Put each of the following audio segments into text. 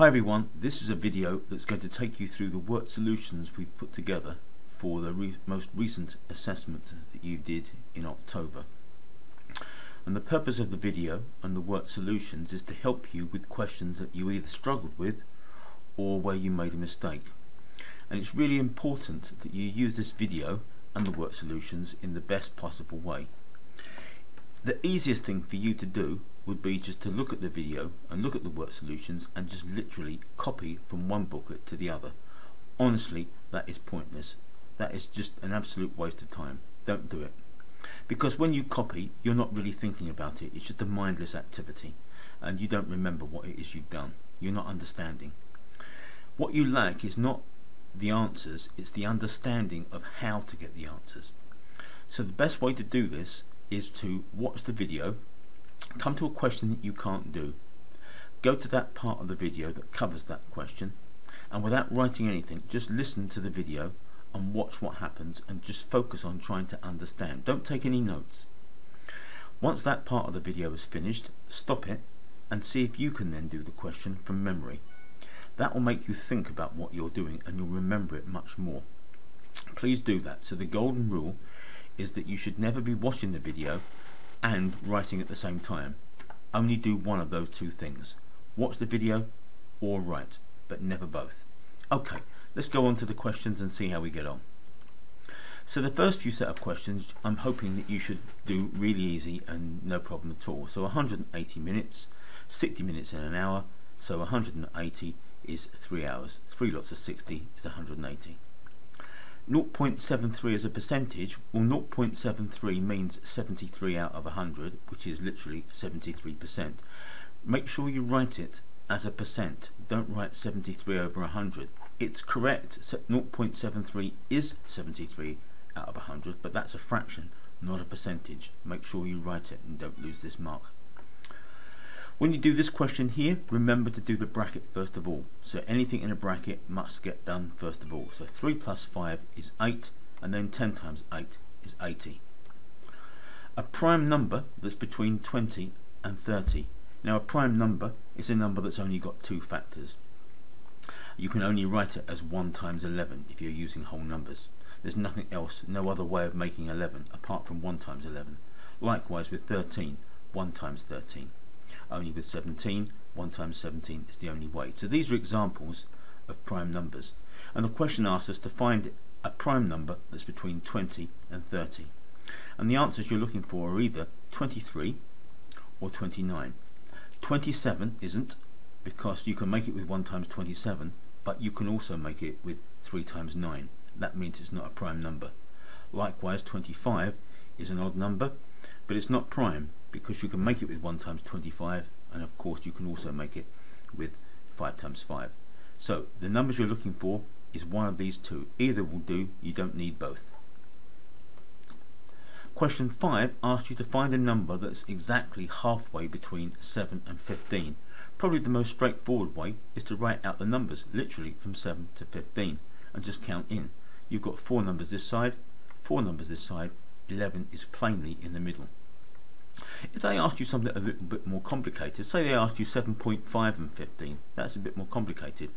Hi everyone, this is a video that's going to take you through the work solutions we've put together for the re most recent assessment that you did in October. And the purpose of the video and the work solutions is to help you with questions that you either struggled with or where you made a mistake. And it's really important that you use this video and the work solutions in the best possible way. The easiest thing for you to do would be just to look at the video and look at the work solutions and just literally copy from one booklet to the other. Honestly, that is pointless. That is just an absolute waste of time. Don't do it. Because when you copy, you're not really thinking about it. It's just a mindless activity and you don't remember what it is you've done. You're not understanding. What you lack is not the answers, it's the understanding of how to get the answers. So the best way to do this is to watch the video, come to a question that you can't do, go to that part of the video that covers that question, and without writing anything, just listen to the video and watch what happens and just focus on trying to understand. Don't take any notes. Once that part of the video is finished, stop it and see if you can then do the question from memory. That will make you think about what you're doing and you'll remember it much more. Please do that. So the golden rule is that you should never be watching the video and writing at the same time. Only do one of those two things. Watch the video or write, but never both. Okay, let's go on to the questions and see how we get on. So the first few set of questions I'm hoping that you should do really easy and no problem at all. So 180 minutes, 60 minutes in an hour, so 180 is 3 hours. 3 lots of 60 is 180. 0.73 as a percentage, well 0.73 means 73 out of 100, which is literally 73%. Make sure you write it as a percent. Don't write 73 over 100. It's correct, 0.73 is 73 out of 100, but that's a fraction, not a percentage. Make sure you write it and don't lose this mark. When you do this question here, remember to do the bracket first of all. So anything in a bracket must get done first of all. So 3 plus 5 is 8, and then 10 times 8 is 80. A prime number that's between 20 and 30. Now a prime number is a number that's only got two factors. You can only write it as 1 times 11 if you're using whole numbers. There's nothing else, no other way of making 11 apart from 1 times 11. Likewise with 13, 1 times 13 only with 17 1 times 17 is the only way. So these are examples of prime numbers. And the question asks us to find a prime number that's between 20 and 30 and the answers you're looking for are either 23 or 29 27 isn't because you can make it with 1 times 27 but you can also make it with 3 times 9 that means it's not a prime number. Likewise 25 is an odd number but it's not prime because you can make it with 1 times 25 and of course you can also make it with 5 times 5 so the numbers you're looking for is one of these two. Either will do you don't need both. Question 5 asks you to find a number that's exactly halfway between 7 and 15 probably the most straightforward way is to write out the numbers literally from 7 to 15 and just count in. You've got four numbers this side four numbers this side 11 is plainly in the middle if they asked you something a little bit more complicated, say they asked you 7.5 and 15, that's a bit more complicated.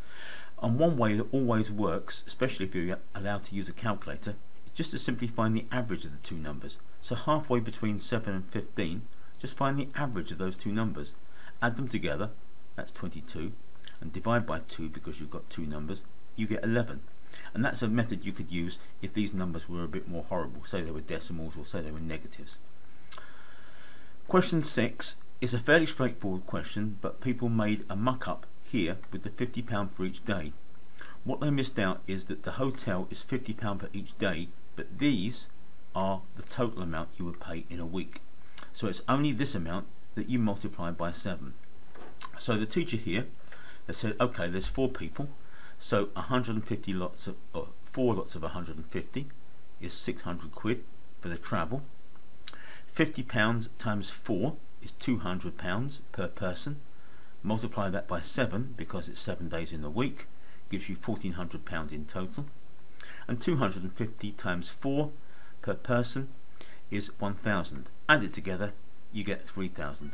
And one way that always works, especially if you're allowed to use a calculator, is just to simply find the average of the two numbers. So halfway between 7 and 15, just find the average of those two numbers. Add them together, that's 22, and divide by 2 because you've got two numbers, you get 11. And that's a method you could use if these numbers were a bit more horrible, say they were decimals or say they were negatives. Question 6 is a fairly straightforward question, but people made a muck-up here with the £50 for each day. What they missed out is that the hotel is £50 for each day, but these are the total amount you would pay in a week. So it's only this amount that you multiply by 7. So the teacher here has said, okay, there's four people, so 150 lots of, four lots of 150 is 600 quid for the travel. £50 times 4 is £200 per person. Multiply that by 7 because it's 7 days in the week gives you £1,400 in total. And 250 times 4 per person is 1,000. Add it together, you get 3,000.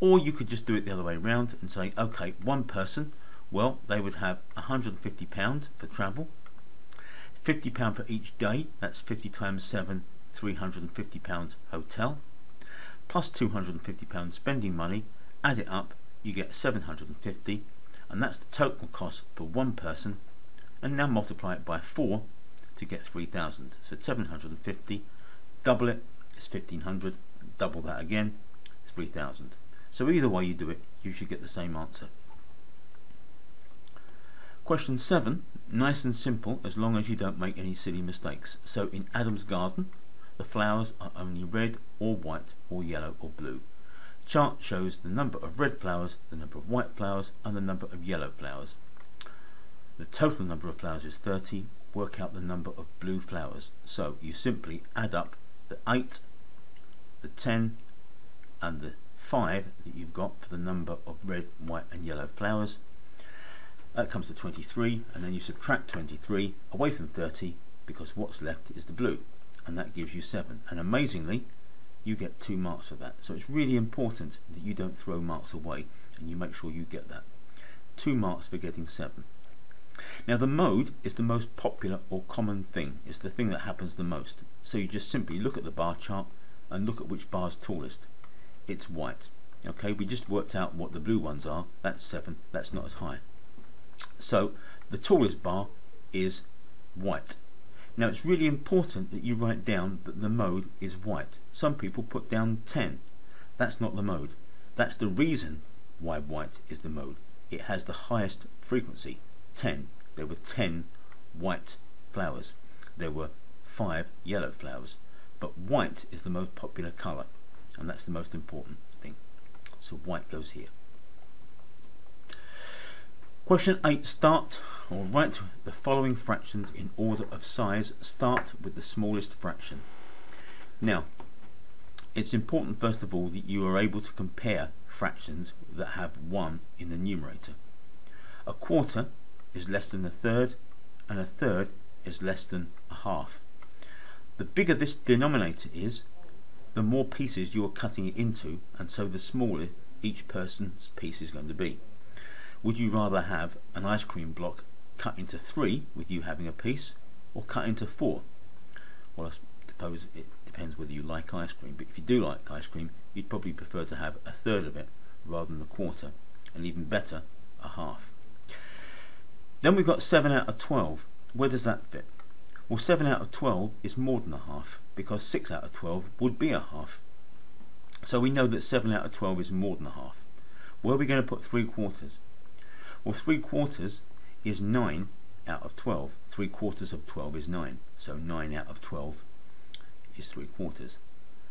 Or you could just do it the other way around and say, okay, one person Well, they would have £150 for travel, £50 for each day, that's 50 times 7, £350 hotel, plus £250 spending money, add it up, you get 750 and that's the total cost for one person and now multiply it by 4 to get 3000 so 750 double it is 1500 double that again 3000 so either way you do it you should get the same answer. Question 7 nice and simple as long as you don't make any silly mistakes. So in Adam's garden the flowers are only red or white or yellow or blue chart shows the number of red flowers, the number of white flowers and the number of yellow flowers. The total number of flowers is 30. Work out the number of blue flowers. So you simply add up the 8, the 10 and the 5 that you've got for the number of red, white and yellow flowers. That comes to 23 and then you subtract 23 away from 30 because what's left is the blue and that gives you 7. And amazingly you get two marks for that. So it's really important that you don't throw marks away and you make sure you get that. Two marks for getting seven. Now the mode is the most popular or common thing. It's the thing that happens the most. So you just simply look at the bar chart and look at which bar is tallest. It's white. Okay, we just worked out what the blue ones are. That's seven. That's not as high. So the tallest bar is white. Now it's really important that you write down that the mode is white. Some people put down 10. That's not the mode. That's the reason why white is the mode. It has the highest frequency, 10. There were 10 white flowers. There were 5 yellow flowers. But white is the most popular colour and that's the most important thing. So white goes here. Question 8. Start or write the following fractions in order of size. Start with the smallest fraction. Now, it's important first of all that you are able to compare fractions that have 1 in the numerator. A quarter is less than a third and a third is less than a half. The bigger this denominator is, the more pieces you are cutting it into and so the smaller each person's piece is going to be. Would you rather have an ice cream block cut into three with you having a piece or cut into four? Well, I suppose it depends whether you like ice cream, but if you do like ice cream, you'd probably prefer to have a third of it rather than a quarter, and even better, a half. Then we've got 7 out of 12. Where does that fit? Well, 7 out of 12 is more than a half, because 6 out of 12 would be a half. So we know that 7 out of 12 is more than a half. Where are we going to put 3 quarters? Well, 3 quarters is 9 out of 12. 3 quarters of 12 is 9. So 9 out of 12 is 3 quarters.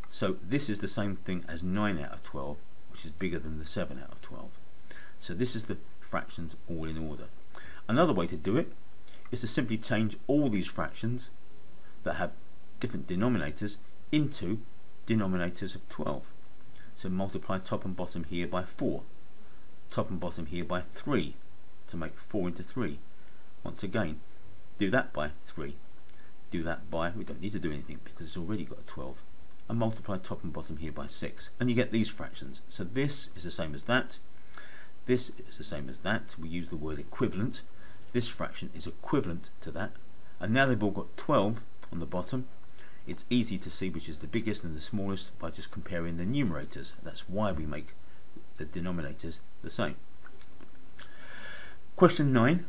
So this is the same thing as 9 out of 12, which is bigger than the 7 out of 12. So this is the fractions all in order. Another way to do it is to simply change all these fractions that have different denominators into denominators of 12. So multiply top and bottom here by 4, top and bottom here by 3, to make 4 into 3. Once again, do that by 3. Do that by, we don't need to do anything because it's already got a 12. And multiply top and bottom here by 6. And you get these fractions. So this is the same as that. This is the same as that. We use the word equivalent. This fraction is equivalent to that. And now they've all got 12 on the bottom. It's easy to see which is the biggest and the smallest by just comparing the numerators. That's why we make the denominators the same. Question 9.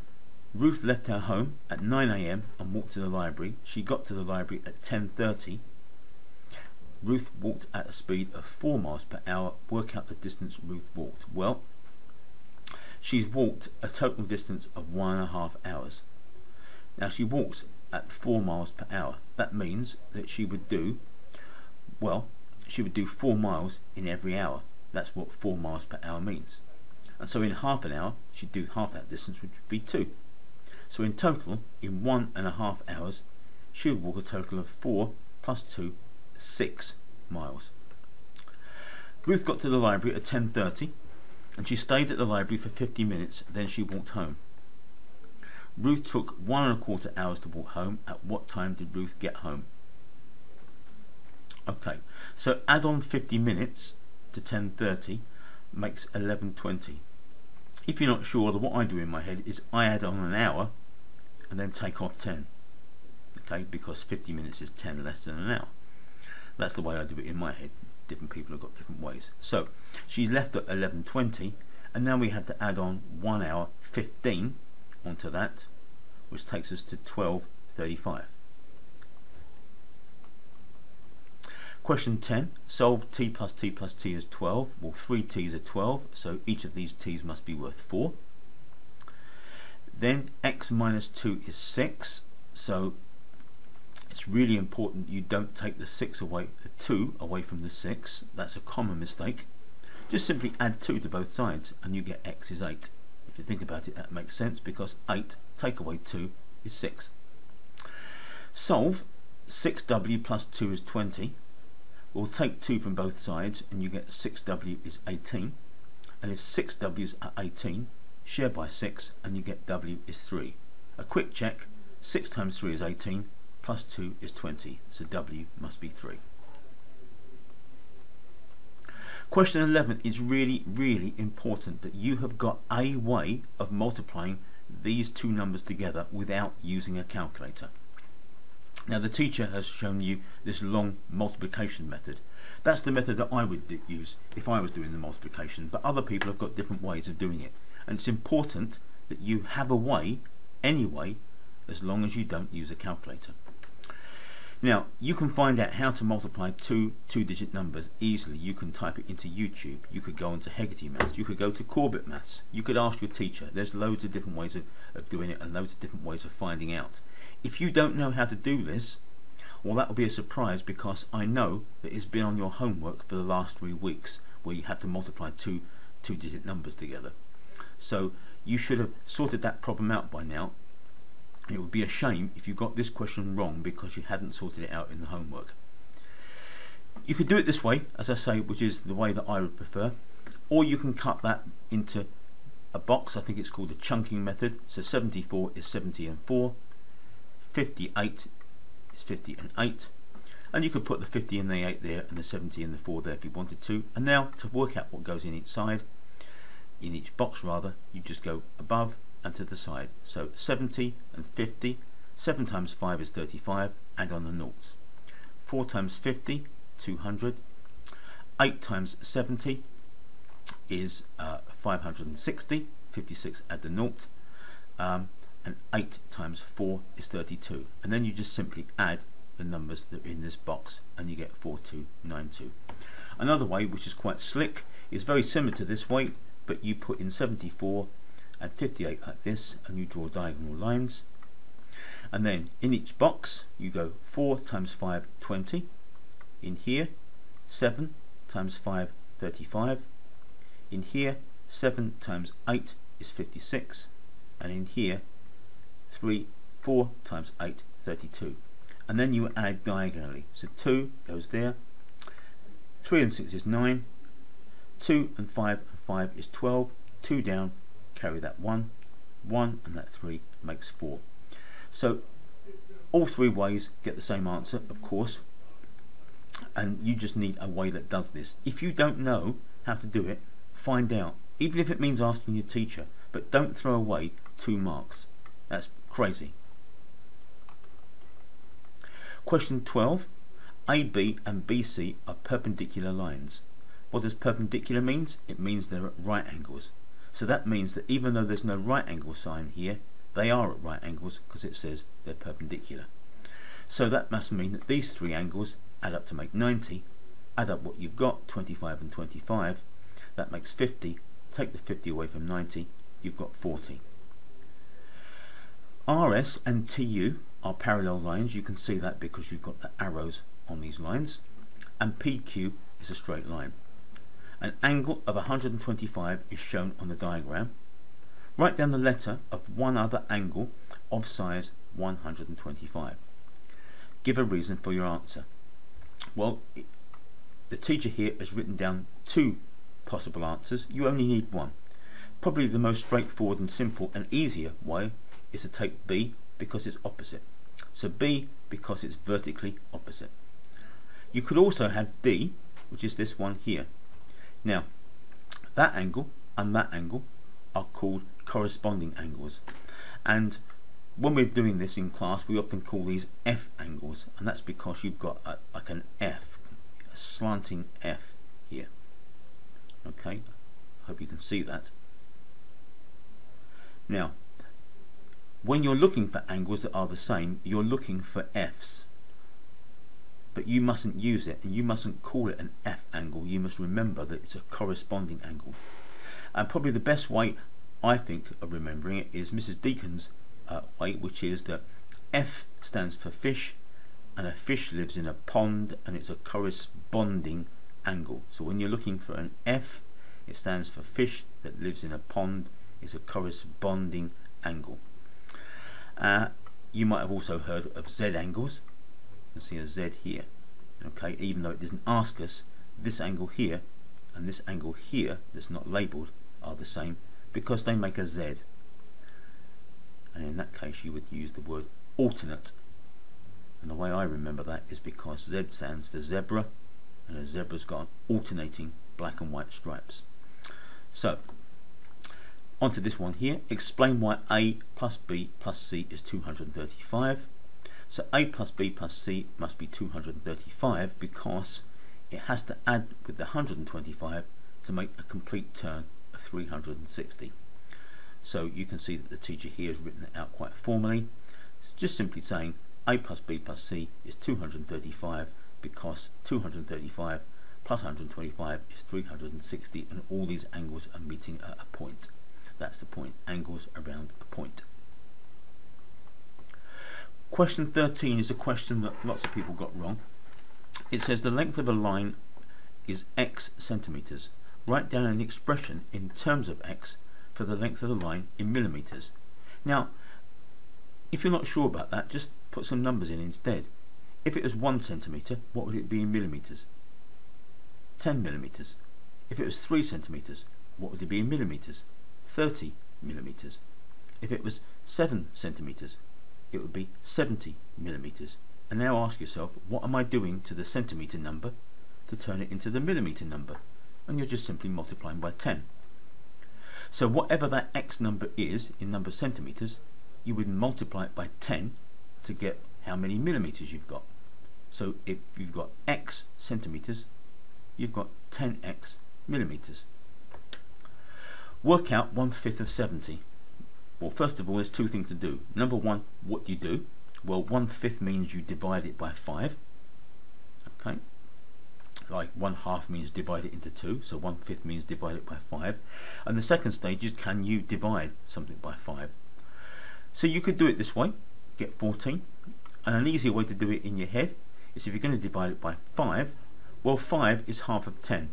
Ruth left her home at 9am and walked to the library. She got to the library at 10.30. Ruth walked at a speed of 4 miles per hour. Work out the distance Ruth walked. Well, she's walked a total distance of one and a half hours. Now she walks at 4 miles per hour. That means that she would do, well, she would do 4 miles in every hour. That's what 4 miles per hour means and so in half an hour she'd do half that distance which would be two. So in total in one and a half hours she would walk a total of four plus two six miles. Ruth got to the library at 10.30 and she stayed at the library for 50 minutes then she walked home. Ruth took one and a quarter hours to walk home. At what time did Ruth get home? Okay so add on 50 minutes to 10.30 makes 11.20 if you're not sure, what I do in my head is I add on an hour and then take off 10. Okay, because 50 minutes is 10 less than an hour. That's the way I do it in my head. Different people have got different ways. So she left at 11.20 and now we have to add on 1 hour 15 onto that, which takes us to 12.35. Question 10. Solve t plus t plus t is 12. Well, 3 t's are 12, so each of these t's must be worth 4. Then x minus 2 is 6, so it's really important you don't take the 6 away, the 2 away from the 6. That's a common mistake. Just simply add 2 to both sides and you get x is 8. If you think about it, that makes sense because 8 take away 2 is 6. Solve 6w plus 2 is 20 We'll take 2 from both sides and you get 6w is 18. And if 6w's are 18, share by 6 and you get w is 3. A quick check, 6 times 3 is 18, plus 2 is 20, so w must be 3. Question 11 is really, really important that you have got a way of multiplying these two numbers together without using a calculator. Now the teacher has shown you this long multiplication method. That's the method that I would use if I was doing the multiplication, but other people have got different ways of doing it. And it's important that you have a way, anyway, as long as you don't use a calculator. Now, you can find out how to multiply two two-digit numbers easily. You can type it into YouTube. You could go into Hegarty Maths. You could go to Corbett Maths. You could ask your teacher. There's loads of different ways of, of doing it and loads of different ways of finding out. If you don't know how to do this, well that will be a surprise because I know that it's been on your homework for the last three weeks where you had to multiply two two digit numbers together. So you should have sorted that problem out by now. It would be a shame if you got this question wrong because you hadn't sorted it out in the homework. You could do it this way, as I say, which is the way that I would prefer, or you can cut that into a box. I think it's called the chunking method. So 74 is 70 and 4, 58 is 50 and 8 and you could put the 50 and the 8 there and the 70 and the 4 there if you wanted to. And now to work out what goes in each side in each box rather you just go above and to the side. So 70 and 50 7 times 5 is 35 add on the noughts. 4 times 50 200 8 times 70 is uh, 560 56 add the nought. Um, and 8 times 4 is 32 and then you just simply add the numbers that are in this box and you get 4292 another way which is quite slick is very similar to this way but you put in 74 and 58 like this and you draw diagonal lines. And then in each box you go 4 times 5 20 in here 7 times 5 35 in here 7 times 8 is 56 and in here 3, 4 times 8, 32. And then you add diagonally. So 2 goes there, 3 and 6 is 9, 2 and 5 and 5 is 12, 2 down, carry that 1, 1 and that 3 makes 4. So all three ways get the same answer, of course, and you just need a way that does this. If you don't know how to do it, find out, even if it means asking your teacher, but don't throw away two marks. That's crazy. Question 12. AB and BC are perpendicular lines. What does perpendicular means? It means they're at right angles. So that means that even though there's no right angle sign here, they are at right angles because it says they're perpendicular. So that must mean that these three angles add up to make 90. Add up what you've got, 25 and 25. That makes 50. Take the 50 away from 90, you've got 40. RS and TU are parallel lines. You can see that because you've got the arrows on these lines. And PQ is a straight line. An angle of 125 is shown on the diagram. Write down the letter of one other angle of size 125. Give a reason for your answer. Well, the teacher here has written down two possible answers. You only need one. Probably the most straightforward and simple and easier way is to take B because it's opposite. So B because it's vertically opposite. You could also have D, which is this one here. Now, that angle and that angle are called corresponding angles. And when we're doing this in class, we often call these F angles, and that's because you've got a, like an F, a slanting F here. Okay, I hope you can see that. Now, when you're looking for angles that are the same, you're looking for F's. But you mustn't use it, and you mustn't call it an F angle. You must remember that it's a corresponding angle. And probably the best way, I think, of remembering it is Mrs. Deacon's uh, way, which is that F stands for fish, and a fish lives in a pond, and it's a corresponding angle. So when you're looking for an F, it stands for fish that lives in a pond, is a corresponding angle. Uh, you might have also heard of Z angles. You see a Z here. Okay, even though it doesn't ask us, this angle here and this angle here that's not labelled are the same because they make a Z and in that case you would use the word alternate and the way I remember that is because Z stands for zebra and a zebra's got alternating black and white stripes so onto this one here explain why A plus B plus C is 235 so A plus B plus C must be 235 because it has to add with the 125 to make a complete turn of 360 so you can see that the teacher here has written it out quite formally. It's just simply saying a plus b plus c is 235 because 235 plus 125 is 360 and all these angles are meeting at a point. That's the point, angles around a point. Question 13 is a question that lots of people got wrong. It says the length of a line is x centimetres. Write down an expression in terms of x for the length of the line in millimeters. Now, if you're not sure about that, just put some numbers in instead. If it was one centimeter, what would it be in millimeters? 10 millimeters. If it was three centimeters, what would it be in millimeters? 30 millimeters. If it was seven centimeters, it would be 70 millimeters. And now ask yourself, what am I doing to the centimeter number to turn it into the millimeter number? And you're just simply multiplying by 10. So whatever that x number is in number centimeters, you would multiply it by 10 to get how many millimeters you've got. So if you've got x centimeters, you've got 10x millimeters. Work out one fifth of 70. Well, first of all, there's two things to do. Number one, what do you do? Well, one fifth means you divide it by five. Okay, like one half means divide it into two, so one fifth means divide it by five. And the second stage is can you divide something by five? So you could do it this way, get 14. And an easier way to do it in your head is if you're going to divide it by five, well five is half of 10.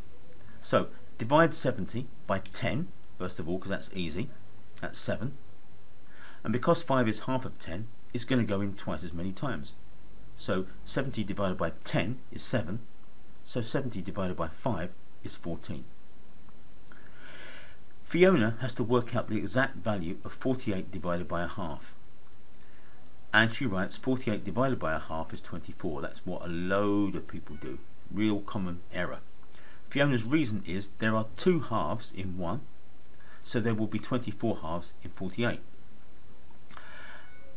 So divide 70 by 10, first of all, because that's easy, that's seven. And because five is half of 10, it's going to go in twice as many times. So 70 divided by 10 is 7, so 70 divided by 5 is 14. Fiona has to work out the exact value of 48 divided by a half. And she writes 48 divided by a half is 24. That's what a load of people do. Real common error. Fiona's reason is there are two halves in one, so there will be 24 halves in 48.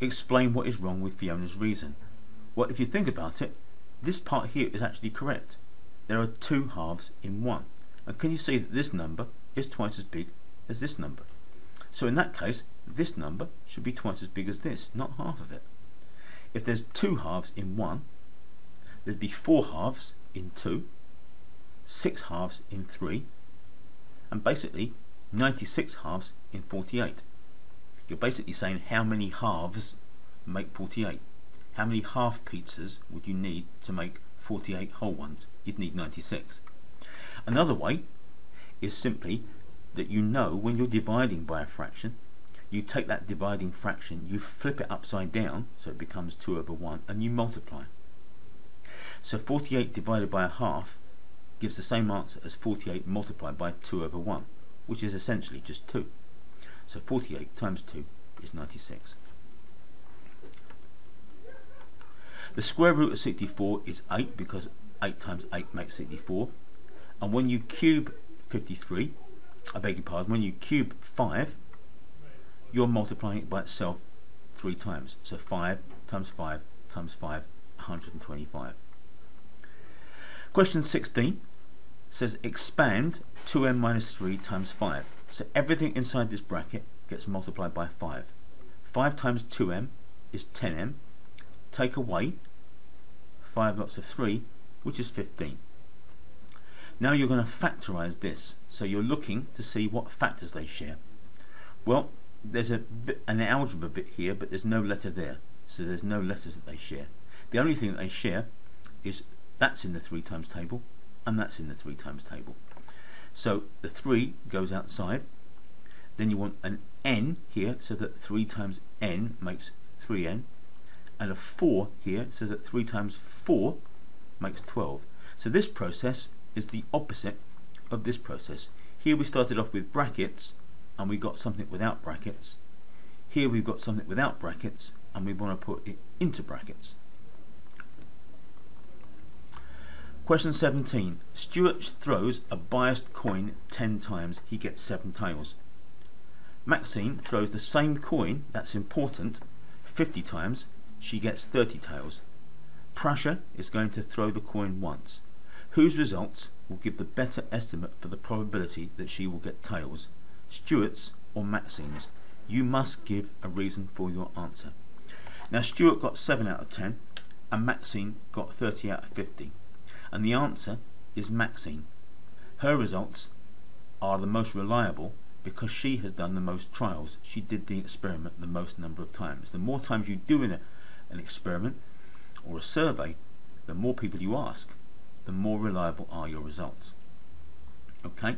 Explain what is wrong with Fiona's reason. Well, if you think about it, this part here is actually correct there are two halves in one. And can you see that this number is twice as big as this number? So in that case, this number should be twice as big as this, not half of it. If there's two halves in one, there'd be four halves in two, six halves in three, and basically 96 halves in 48. You're basically saying how many halves make 48. How many half pizzas would you need to make 48 whole ones, you'd need 96. Another way is simply that you know when you're dividing by a fraction, you take that dividing fraction, you flip it upside down so it becomes 2 over 1 and you multiply. So 48 divided by a half gives the same answer as 48 multiplied by 2 over 1, which is essentially just 2. So 48 times 2 is 96. The square root of 64 is 8 because 8 times 8 makes 64. And when you cube 53, I beg your pardon, when you cube 5, you're multiplying it by itself three times. So 5 times 5 times 5, 125. Question 16 says expand 2m minus 3 times 5. So everything inside this bracket gets multiplied by 5. 5 times 2m is 10m. Take away 5 lots of 3, which is 15. Now you're going to factorize this. So you're looking to see what factors they share. Well, there's a bit, an algebra bit here, but there's no letter there. So there's no letters that they share. The only thing that they share is that's in the 3 times table and that's in the 3 times table. So the 3 goes outside. Then you want an n here so that 3 times n makes 3n and a 4 here so that 3 times 4 makes 12. So this process is the opposite of this process. Here we started off with brackets and we got something without brackets. Here we've got something without brackets and we want to put it into brackets. Question 17. Stuart throws a biased coin 10 times. He gets 7 tails. Maxine throws the same coin, that's important, 50 times. She gets 30 tails. Prussia is going to throw the coin once. Whose results will give the better estimate for the probability that she will get tails? Stuart's or Maxine's? You must give a reason for your answer. Now Stuart got 7 out of 10 and Maxine got 30 out of 50. And the answer is Maxine. Her results are the most reliable because she has done the most trials. She did the experiment the most number of times. The more times you do in a, an experiment or a survey, the more people you ask, the more reliable are your results. Okay,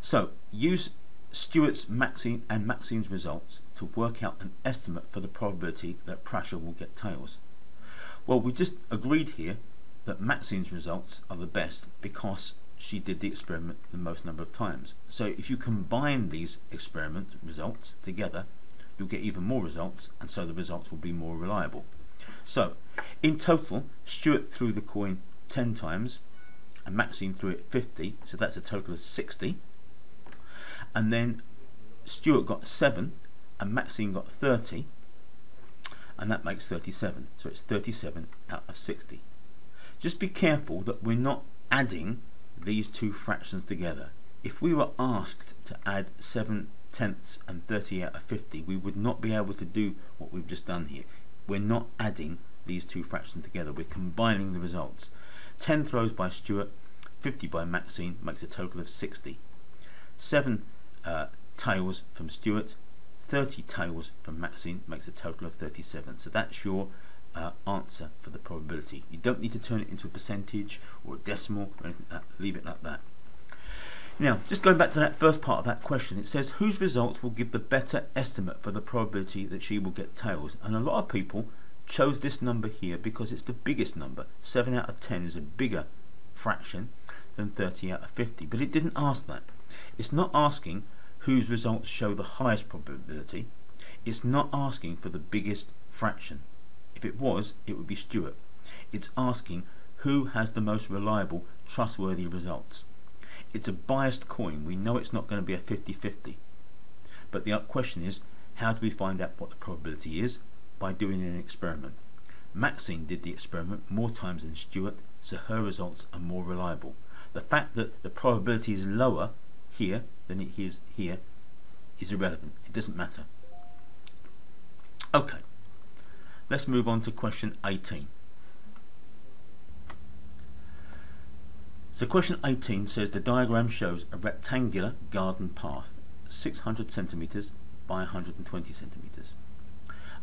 so use Stuart's Maxine and Maxine's results to work out an estimate for the probability that Prussia will get tails. Well, we just agreed here that Maxine's results are the best because she did the experiment the most number of times. So if you combine these experiment results together, you'll get even more results and so the results will be more reliable. So in total, Stuart threw the coin 10 times and Maxine threw it 50, so that's a total of 60. And then Stuart got 7 and Maxine got 30 and that makes 37. So it's 37 out of 60. Just be careful that we're not adding these two fractions together. If we were asked to add 7 tenths and 30 out of 50, we would not be able to do what we've just done here. We're not adding these two fractions together, we're combining the results. 10 throws by Stuart, 50 by Maxine makes a total of 60. 7 uh, tails from Stuart, 30 tails from Maxine makes a total of 37. So that's your uh, answer for the probability. You don't need to turn it into a percentage or a decimal or anything like that. Leave it like that. Now, just going back to that first part of that question, it says whose results will give the better estimate for the probability that she will get tails? And a lot of people chose this number here because it's the biggest number. 7 out of 10 is a bigger fraction than 30 out of 50. But it didn't ask that. It's not asking whose results show the highest probability. It's not asking for the biggest fraction. If it was, it would be Stuart. It's asking who has the most reliable, trustworthy results. It's a biased coin. We know it's not going to be a 50-50. But the question is, how do we find out what the probability is? By doing an experiment. Maxine did the experiment more times than Stuart, so her results are more reliable. The fact that the probability is lower here than it is here is irrelevant. It doesn't matter. Okay. Let's move on to question 18. So question 18 says the diagram shows a rectangular garden path 600 centimeters by 120 centimeters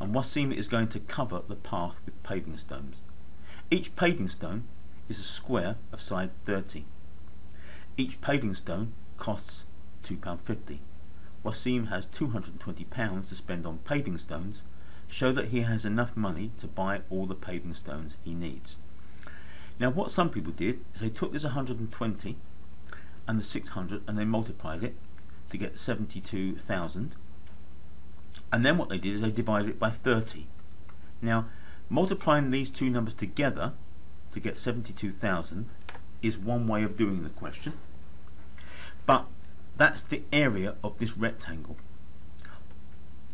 and Wasim is going to cover the path with paving stones. Each paving stone is a square of side 30. Each paving stone costs £2.50. Wasim has £220 to spend on paving stones show that he has enough money to buy all the paving stones he needs. Now what some people did is they took this 120 and the 600 and they multiplied it to get 72,000 and then what they did is they divided it by 30. Now multiplying these two numbers together to get 72,000 is one way of doing the question but That's the area of this rectangle.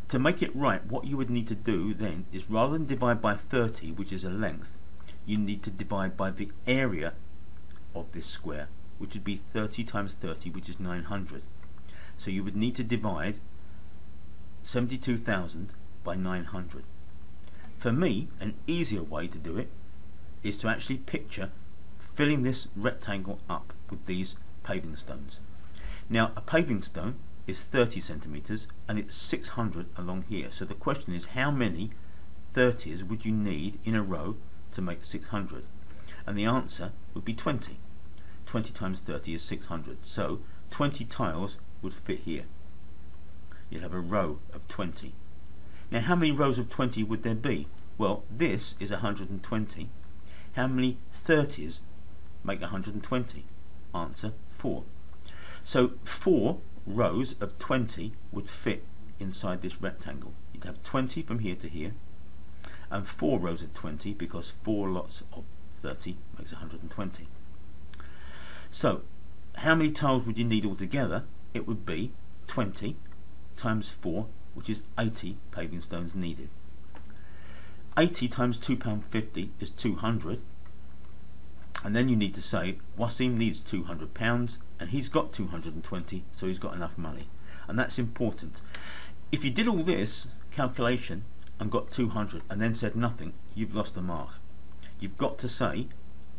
To make it right, what you would need to do then is rather than divide by 30, which is a length, you need to divide by the area of this square, which would be 30 times 30, which is 900. So you would need to divide 72,000 by 900. For me, an easier way to do it is to actually picture filling this rectangle up with these paving stones. Now, a paving stone is 30 centimeters and it's 600 along here. So the question is how many 30s would you need in a row to make 600? And the answer would be 20. 20 times 30 is 600. So 20 tiles would fit here. You'd have a row of 20. Now how many rows of 20 would there be? Well, this is 120. How many 30s make 120? Answer 4. So 4 rows of 20 would fit inside this rectangle. You'd have 20 from here to here and 4 rows of 20 because 4 lots of 30 makes 120. So how many tiles would you need altogether? It would be 20 times 4 which is 80 paving stones needed. 80 times £2.50 is 200 and then you need to say Wasim needs 200 pounds and he's got 220 so he's got enough money. And that's important. If you did all this calculation and got 200 and then said nothing you've lost the mark. You've got to say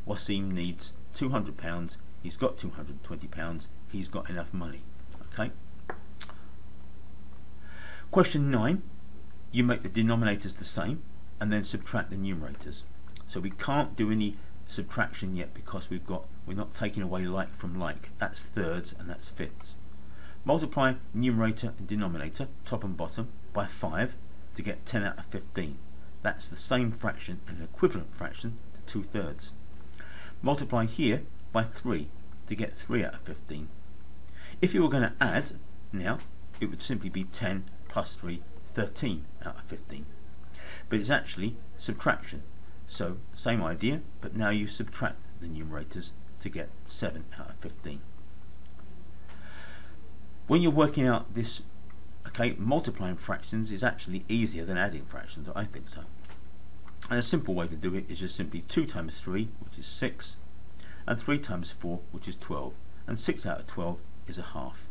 Wasim needs 200 pounds he's got 220 pounds he's got enough money. Okay? Question 9 you make the denominators the same and then subtract the numerators. So we can't do any subtraction yet because we've got we're not taking away like from like. That's thirds and that's fifths. Multiply numerator and denominator top and bottom by 5 to get 10 out of 15 that's the same fraction and an equivalent fraction to 2 thirds multiply here by 3 to get 3 out of 15 if you were going to add now it would simply be 10 plus 3 13 out of 15 but it's actually subtraction so same idea, but now you subtract the numerators to get 7 out of 15. When you're working out this, okay, multiplying fractions is actually easier than adding fractions, I think so. And a simple way to do it is just simply 2 times 3, which is 6, and 3 times 4, which is 12, and 6 out of 12 is a half.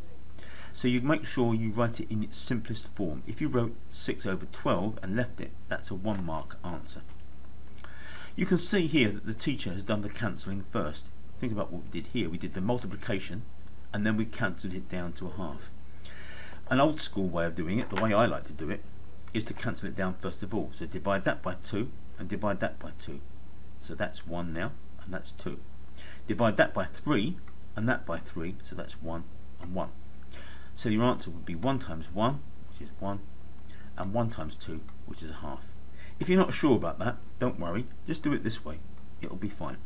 So you make sure you write it in its simplest form. If you wrote 6 over 12 and left it, that's a one mark answer. You can see here that the teacher has done the cancelling first. Think about what we did here. We did the multiplication and then we cancelled it down to a half. An old school way of doing it, the way I like to do it, is to cancel it down first of all. So divide that by 2 and divide that by 2. So that's 1 now and that's 2. Divide that by 3 and that by 3, so that's 1 and 1. So your answer would be 1 times 1, which is 1, and 1 times 2, which is a half. If you're not sure about that, don't worry, just do it this way. It'll be fine.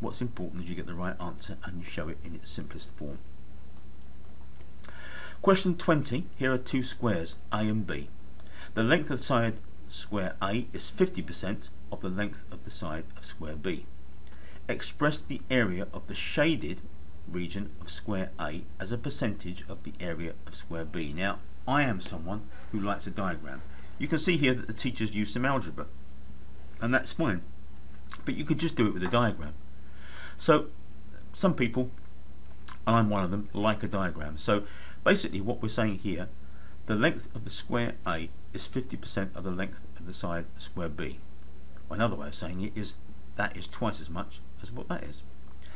What's important is you get the right answer and you show it in its simplest form. Question 20, here are two squares, A and B. The length of side square A is 50% of the length of the side of square B. Express the area of the shaded region of square A as a percentage of the area of square B. Now, I am someone who likes a diagram. You can see here that the teachers used some algebra, and that's fine. But you could just do it with a diagram. So, some people, and I'm one of them, like a diagram. So, basically what we're saying here, the length of the square A is 50% of the length of the side of square B. Another way of saying it is that is twice as much as what that is.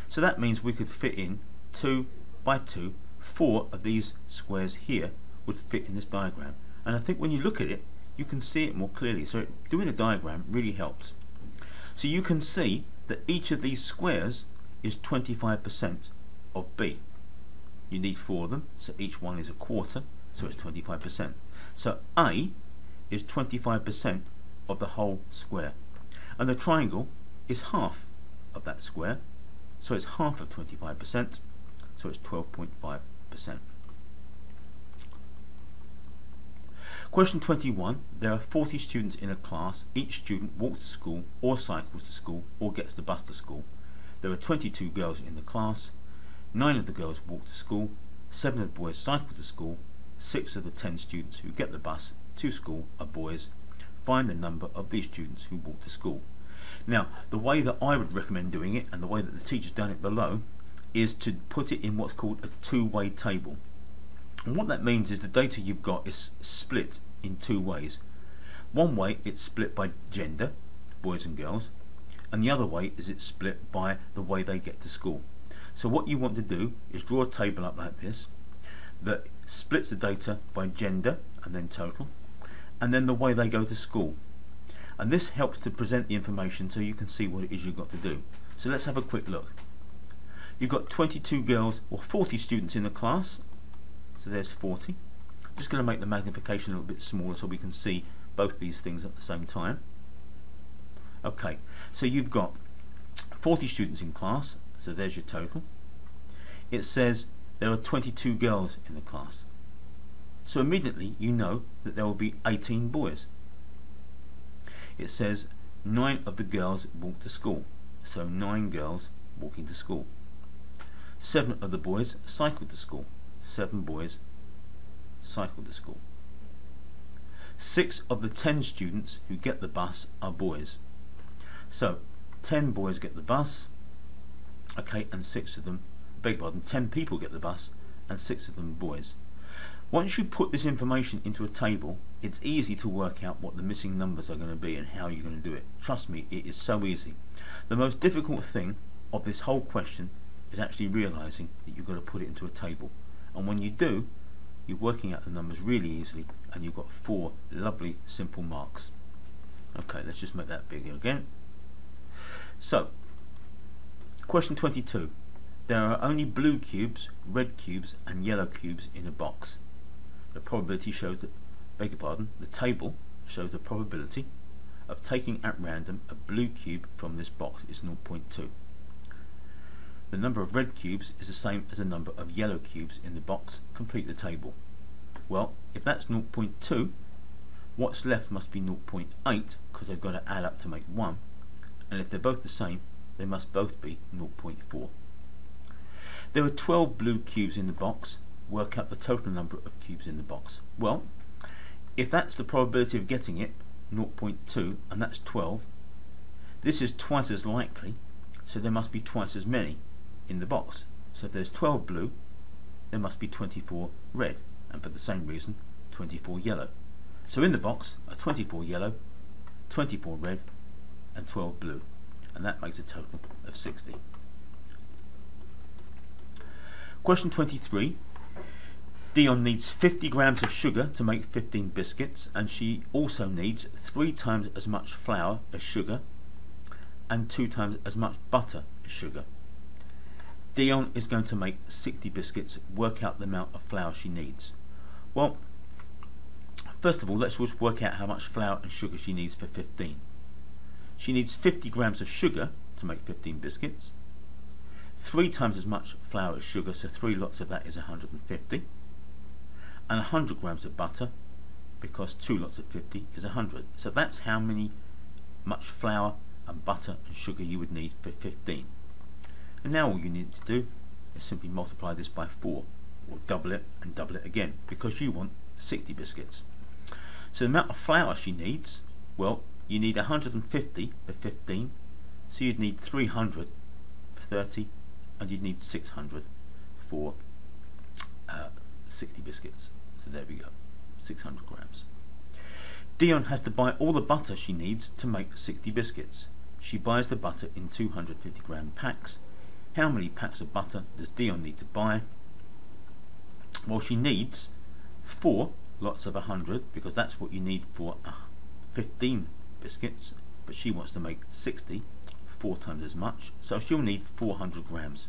So that means we could fit in 2 by 2, 4 of these squares here would fit in this diagram. And I think when you look at it, you can see it more clearly. So doing a diagram really helps. So you can see that each of these squares is 25% of B. You need four of them, so each one is a quarter, so it's 25%. So A is 25% of the whole square. And the triangle is half of that square, so it's half of 25%, so it's 12.5%. Question 21. There are 40 students in a class. Each student walks to school or cycles to school or gets the bus to school. There are 22 girls in the class. 9 of the girls walk to school, seven of the boys cycle to school, six of the ten students who get the bus to school are boys. Find the number of these students who walk to school. Now, the way that I would recommend doing it, and the way that the teacher's done it below, is to put it in what's called a two-way table. And what that means is the data you've got is split in two ways. One way it's split by gender, boys and girls, and the other way is it's split by the way they get to school. So what you want to do is draw a table up like this that splits the data by gender and then total, and then the way they go to school. And this helps to present the information so you can see what it is you've got to do. So let's have a quick look. You've got 22 girls or 40 students in the class. So there's 40. I'm just going to make the magnification a little bit smaller so we can see both these things at the same time. Okay, so you've got 40 students in class, so there's your total. It says there are 22 girls in the class. So immediately you know that there will be 18 boys. It says 9 of the girls walk to school, so 9 girls walking to school. 7 of the boys cycled to school, 7 boys cycle to school. 6 of the 10 students who get the bus are boys. So 10 boys get the bus, okay, and 6 of them, beg pardon, 10 people get the bus and 6 of them boys. Once you put this information into a table, it's easy to work out what the missing numbers are going to be and how you're going to do it. Trust me, it is so easy. The most difficult thing of this whole question is actually realizing that you've got to put it into a table. And when you do, you're working out the numbers really easily and you've got four lovely simple marks. Okay, let's just make that bigger again. So, question 22. There are only blue cubes, red cubes and yellow cubes in a box. The probability shows that, beg your pardon, the table shows the probability of taking at random a blue cube from this box is 0.2. The number of red cubes is the same as the number of yellow cubes in the box. Complete the table. Well, if that's 0.2, what's left must be 0.8 because they've got to add up to make 1. And if they're both the same, they must both be 0.4. There are 12 blue cubes in the box. Work out the total number of cubes in the box. Well, if that's the probability of getting it, 0.2, and that's 12, this is twice as likely, so there must be twice as many in the box. So if there's 12 blue, there must be 24 red, and for the same reason, 24 yellow. So in the box are 24 yellow, 24 red, and 12 blue, and that makes a total of 60. Question 23. Dion needs 50 grams of sugar to make 15 biscuits and she also needs three times as much flour as sugar and two times as much butter as sugar. Dion is going to make 60 biscuits, work out the amount of flour she needs. Well, first of all, let's just work out how much flour and sugar she needs for 15. She needs 50 grams of sugar to make 15 biscuits three times as much flour as sugar, so three lots of that is 150, and 100 grams of butter, because two lots of 50 is 100. So that's how many much flour and butter and sugar you would need for 15. And now all you need to do is simply multiply this by 4, or double it and double it again, because you want 60 biscuits. So the amount of flour she needs, well, you need 150 for 15, so you'd need 300 for 30, and you'd need 600 for uh, 60 biscuits. So there we go, 600 grams. Dion has to buy all the butter she needs to make 60 biscuits. She buys the butter in 250 gram packs. How many packs of butter does Dion need to buy? Well, she needs four lots of 100 because that's what you need for uh, 15 biscuits, but she wants to make 60 four times as much, so she'll need 400 grams.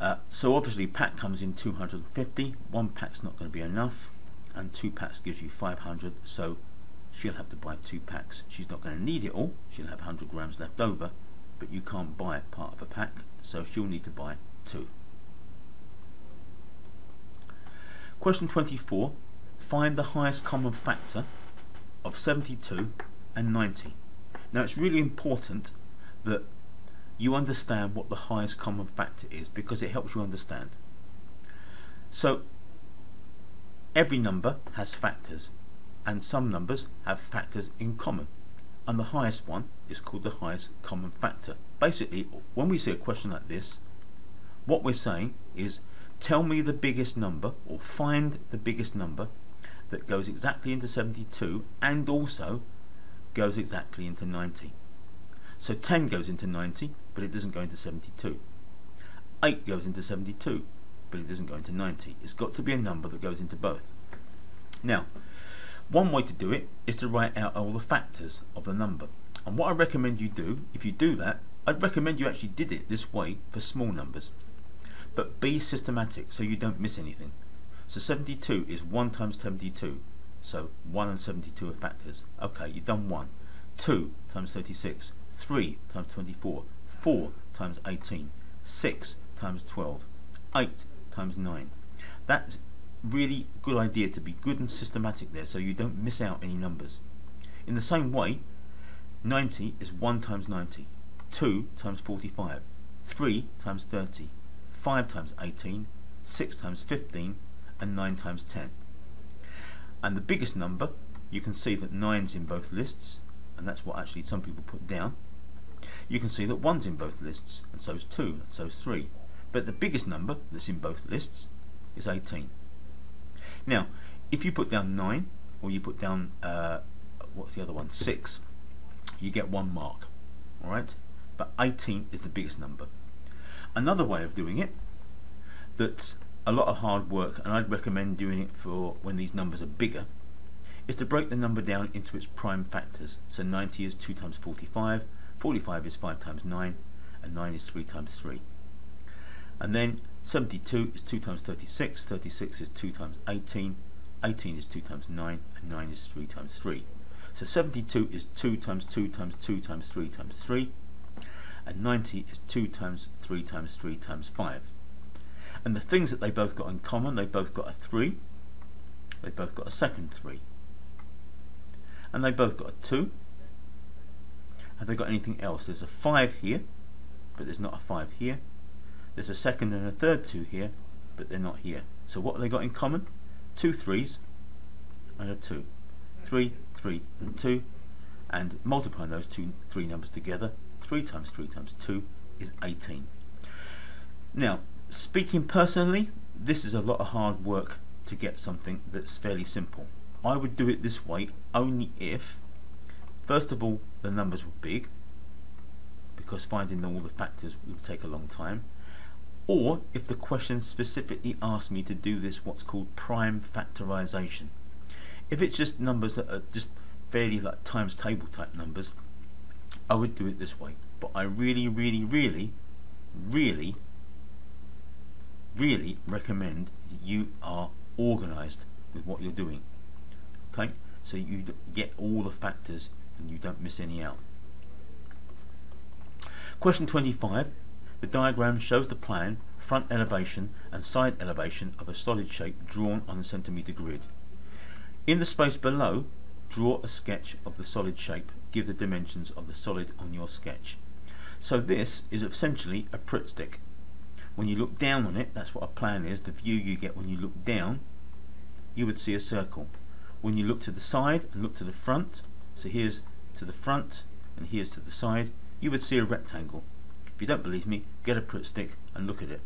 Uh, so obviously pack comes in 250, one pack's not going to be enough, and two packs gives you 500, so she'll have to buy two packs. She's not going to need it all, she'll have 100 grams left over, but you can't buy part of a pack, so she'll need to buy two. Question 24. Find the highest common factor of 72 and 90. Now it's really important that you understand what the highest common factor is because it helps you understand. So every number has factors and some numbers have factors in common and the highest one is called the highest common factor. Basically when we see a question like this what we're saying is tell me the biggest number or find the biggest number that goes exactly into 72 and also goes exactly into 90. So 10 goes into 90 but it doesn't go into 72. 8 goes into 72 but it doesn't go into 90. It's got to be a number that goes into both. Now one way to do it is to write out all the factors of the number and what I recommend you do if you do that I'd recommend you actually did it this way for small numbers but be systematic so you don't miss anything. So 72 is 1 times 72. So 1 and 72 are factors. Okay, you've done 1. 2 times 36. 3 times 24. 4 times 18. 6 times 12. 8 times 9. That's really good idea to be good and systematic there so you don't miss out any numbers. In the same way, 90 is 1 times 90. 2 times 45. 3 times 30. 5 times 18, 6 times 15 and 9 times 10. And the biggest number, you can see that 9's in both lists and that's what actually some people put down. You can see that 1's in both lists and so is 2 and so is 3. But the biggest number that's in both lists is 18. Now, if you put down 9 or you put down, uh, what's the other one, 6, you get one mark. Alright? But 18 is the biggest number. Another way of doing it that's a lot of hard work and I'd recommend doing it for when these numbers are bigger is to break the number down into its prime factors. So 90 is 2 times 45, 45 is 5 times 9 and 9 is 3 times 3. And then 72 is 2 times 36, 36 is 2 times 18, 18 is 2 times 9 and 9 is 3 times 3. So 72 is 2 times 2 times 2 times 3 times 3 and 90 is 2 times 3 times 3 times 5. And the things that they both got in common, they both got a 3, they both got a second 3, and they both got a 2. Have they got anything else? There's a 5 here, but there's not a 5 here. There's a second and a third 2 here, but they're not here. So what have they got in common? Two threes and a 2. 3, 3 and 2 and multiplying those two three numbers together 3 times 3 times 2 is 18. Now, speaking personally, this is a lot of hard work to get something that's fairly simple. I would do it this way only if, first of all, the numbers were big, because finding all the factors would take a long time, or if the question specifically asks me to do this what's called prime factorization. If it's just numbers that are just fairly like times table type numbers, I would do it this way. But I really, really, really, really, really recommend you are organized with what you're doing. Okay, so you get all the factors and you don't miss any out. Question 25. The diagram shows the plan, front elevation and side elevation of a solid shape drawn on a centimetre grid. In the space below, draw a sketch of the solid shape give the dimensions of the solid on your sketch. So this is essentially a Pritt stick. When you look down on it, that's what a plan is, the view you get when you look down, you would see a circle. When you look to the side and look to the front, so here's to the front and here's to the side, you would see a rectangle. If you don't believe me, get a Pritt stick and look at it.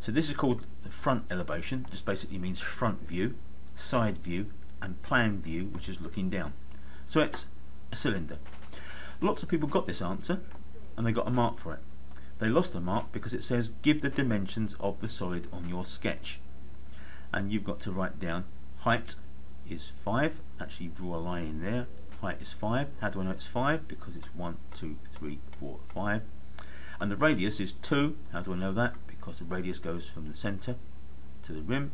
So this is called the front elevation, just basically means front view, side view and plan view, which is looking down. So it's a cylinder. Lots of people got this answer and they got a mark for it. They lost a mark because it says give the dimensions of the solid on your sketch. And you've got to write down height is 5. Actually draw a line in there. Height is 5. How do I know it's 5? Because it's 1, 2, 3, 4, 5. And the radius is 2. How do I know that? Because the radius goes from the centre to the rim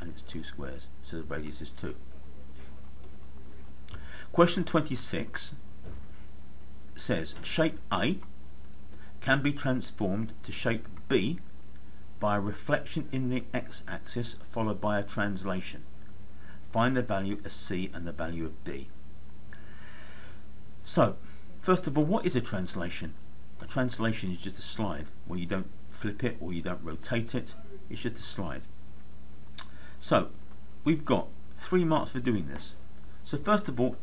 and it's 2 squares. So the radius is 2. Question 26 says shape A can be transformed to shape B by a reflection in the x-axis followed by a translation. Find the value of C and the value of D. So, first of all, what is a translation? A translation is just a slide where you don't flip it or you don't rotate it. it's just a slide. So we've got three marks for doing this. So first of all,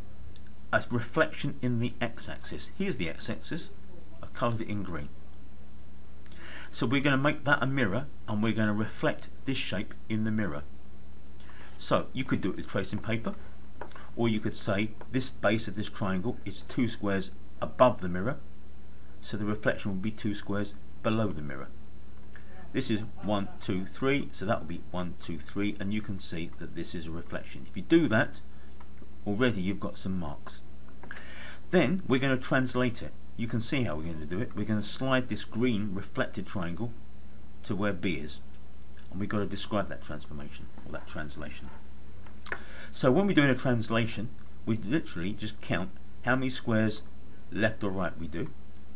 a reflection in the x-axis. Here's the x-axis. I've coloured it in green. So we're going to make that a mirror and we're going to reflect this shape in the mirror. So you could do it with tracing paper or you could say this base of this triangle is two squares above the mirror so the reflection will be two squares below the mirror. This is one, two, three, so that will be one, two, three, and you can see that this is a reflection. If you do that, already you've got some marks. Then we're going to translate it you can see how we're going to do it. We're going to slide this green reflected triangle to where B is. And we've got to describe that transformation, or that translation. So when we're doing a translation, we literally just count how many squares left or right we do.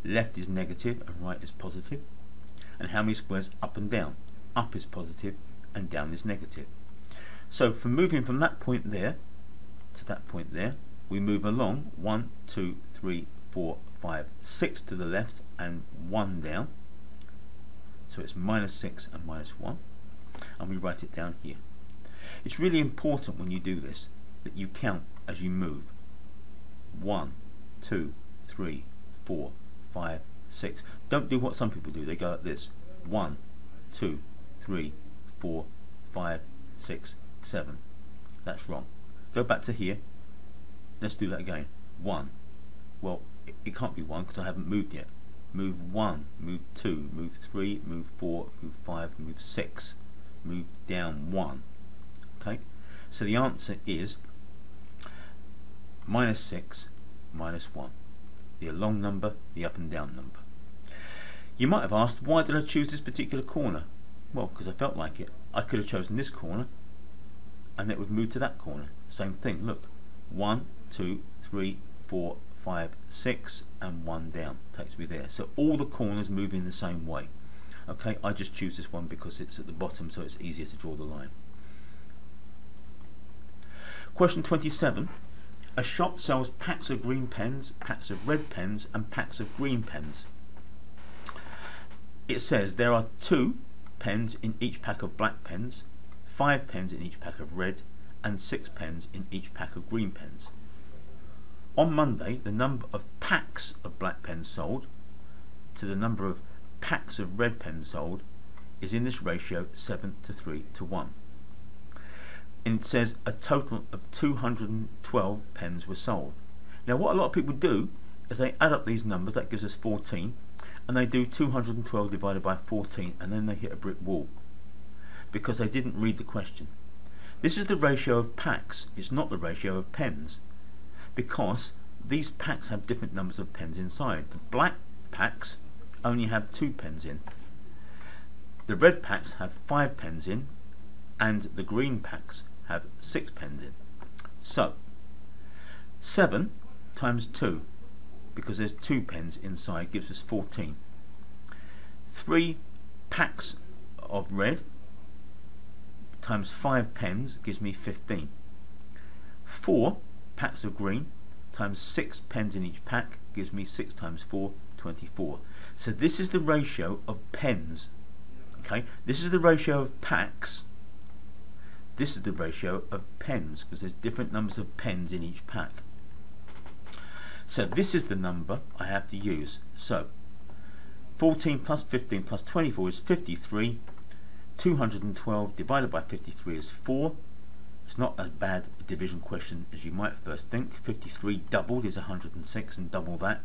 Left is negative and right is positive. And how many squares up and down. Up is positive and down is negative. So from moving from that point there to that point there, we move along one, two, three, four, 5, 6 to the left and 1 down. So it's minus 6 and minus 1. And we write it down here. It's really important when you do this that you count as you move. 1, 2, 3, 4, 5, 6. Don't do what some people do. They go like this. 1, 2, 3, 4, 5, 6, 7. That's wrong. Go back to here. Let's do that again. 1. Well, it can't be 1 because I haven't moved yet. Move 1, move 2, move 3, move 4, move 5, move 6, move down 1. Okay, so the answer is minus 6, minus 1. The along number, the up and down number. You might have asked, why did I choose this particular corner? Well, because I felt like it. I could have chosen this corner and it would move to that corner. Same thing, look. 1, 2, 3, 4, 5, 6 and 1 down. Takes me there. So all the corners move in the same way. Okay, I just choose this one because it's at the bottom so it's easier to draw the line. Question 27. A shop sells packs of green pens, packs of red pens and packs of green pens. It says there are two pens in each pack of black pens, five pens in each pack of red and six pens in each pack of green pens. On Monday, the number of packs of black pens sold to the number of packs of red pens sold is in this ratio 7 to 3 to 1. And it says a total of 212 pens were sold. Now what a lot of people do is they add up these numbers, that gives us 14, and they do 212 divided by 14 and then they hit a brick wall because they didn't read the question. This is the ratio of packs, it's not the ratio of pens because these packs have different numbers of pens inside. The black packs only have two pens in. The red packs have five pens in and the green packs have six pens in. So 7 times 2 because there's two pens inside gives us 14. 3 packs of red times 5 pens gives me 15. 4 packs of green times 6 pens in each pack gives me 6 times 4, 24. So this is the ratio of pens. Okay, this is the ratio of packs. This is the ratio of pens because there's different numbers of pens in each pack. So this is the number I have to use. So 14 plus 15 plus 24 is 53. 212 divided by 53 is 4. It's not as bad a division question as you might first think. 53 doubled is 106 and double that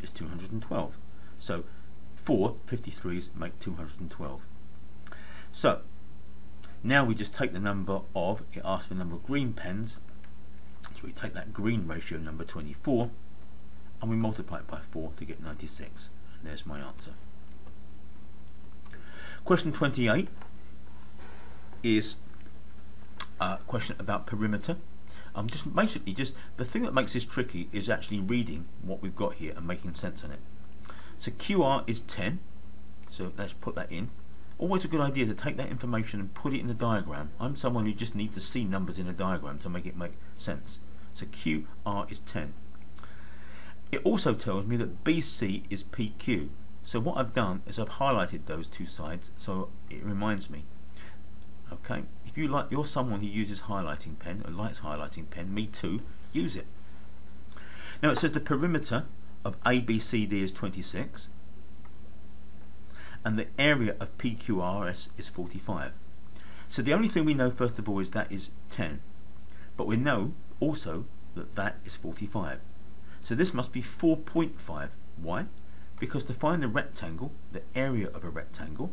is 212. So four 53s make 212. So now we just take the number of, it asks for the number of green pens, so we take that green ratio number 24 and we multiply it by 4 to get 96 and there's my answer. Question 28 is a question about perimeter. I'm just basically just the thing that makes this tricky is actually reading what we've got here and making sense on it. So QR is 10, so let's put that in. Always a good idea to take that information and put it in a diagram. I'm someone who just needs to see numbers in a diagram to make it make sense. So QR is 10. It also tells me that BC is PQ. So what I've done is I've highlighted those two sides so it reminds me. Okay, if you like, you're someone who uses highlighting pen or likes highlighting pen, me too, use it. Now it says the perimeter of ABCD is 26 and the area of PQRS is 45. So the only thing we know first of all is that is 10 but we know also that that is 45. So this must be 4.5. Why? Because to find the rectangle, the area of a rectangle,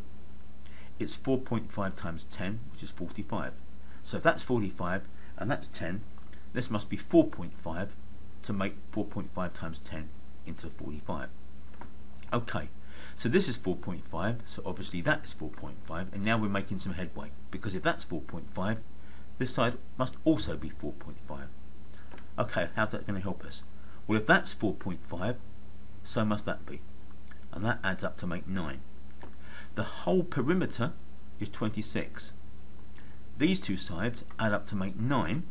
it's 4.5 times 10, which is 45. So if that's 45 and that's 10, this must be 4.5 to make 4.5 times 10 into 45. Okay, so this is 4.5, so obviously that is 4.5, and now we're making some headway, because if that's 4.5, this side must also be 4.5. Okay, how's that going to help us? Well, if that's 4.5, so must that be. And that adds up to make 9. The whole perimeter is 26. These two sides add up to make 9.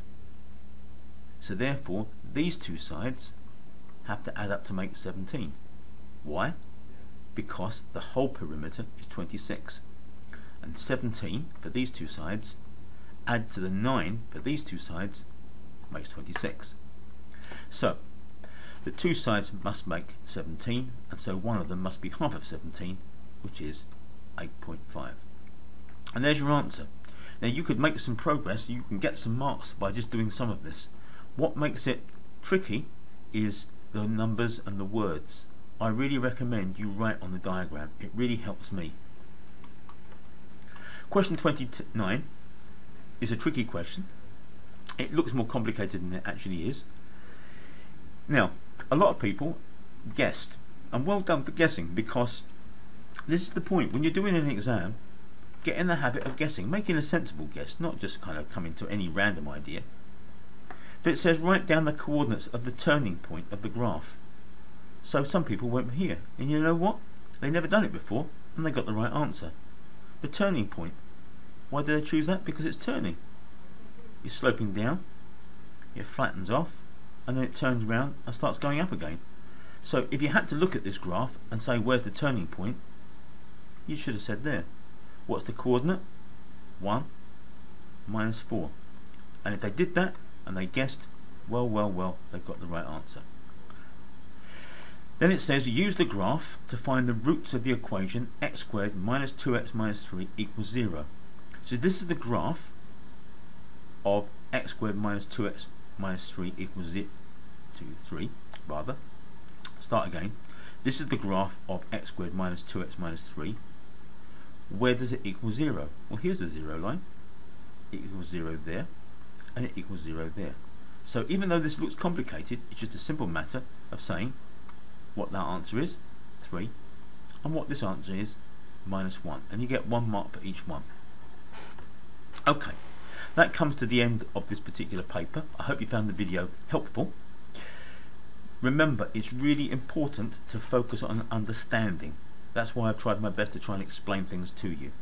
So therefore, these two sides have to add up to make 17. Why? Because the whole perimeter is 26. And 17 for these two sides add to the 9 for these two sides makes 26. So, the two sides must make 17, and so one of them must be half of 17, which is 8.5. And there's your answer. Now you could make some progress, you can get some marks by just doing some of this. What makes it tricky is the numbers and the words. I really recommend you write on the diagram. It really helps me. Question 29 is a tricky question. It looks more complicated than it actually is. Now, a lot of people guessed, and well done for guessing, because this is the point. When you're doing an exam, get in the habit of guessing, making a sensible guess, not just kind of coming to any random idea. But it says write down the coordinates of the turning point of the graph. So some people went here, and you know what? They never done it before, and they got the right answer. The turning point. Why did they choose that? Because it's turning. You're sloping down, it flattens off, and then it turns around and starts going up again. So if you had to look at this graph and say where's the turning point, you should have said there. What's the coordinate? 1 minus 4. And if they did that and they guessed, well, well, well, they've got the right answer. Then it says use the graph to find the roots of the equation x squared minus 2x minus 3 equals 0. So this is the graph of x squared minus 2x minus 3 equals 0 2, 3 rather. Start again. This is the graph of x squared minus 2x minus 3. Where does it equal 0? Well here's the 0 line. It equals 0 there and it equals 0 there. So even though this looks complicated, it's just a simple matter of saying what that answer is, 3, and what this answer is, minus 1. And you get one mark for each one. Okay, that comes to the end of this particular paper. I hope you found the video helpful. Remember, it's really important to focus on understanding. That's why I've tried my best to try and explain things to you.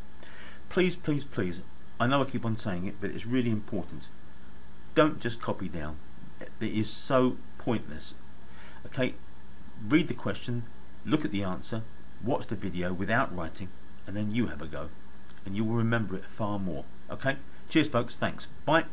Please, please, please, I know I keep on saying it, but it's really important. Don't just copy down. It is so pointless. Okay, read the question, look at the answer, watch the video without writing, and then you have a go. And you will remember it far more. Okay? Cheers, folks. Thanks. Bye.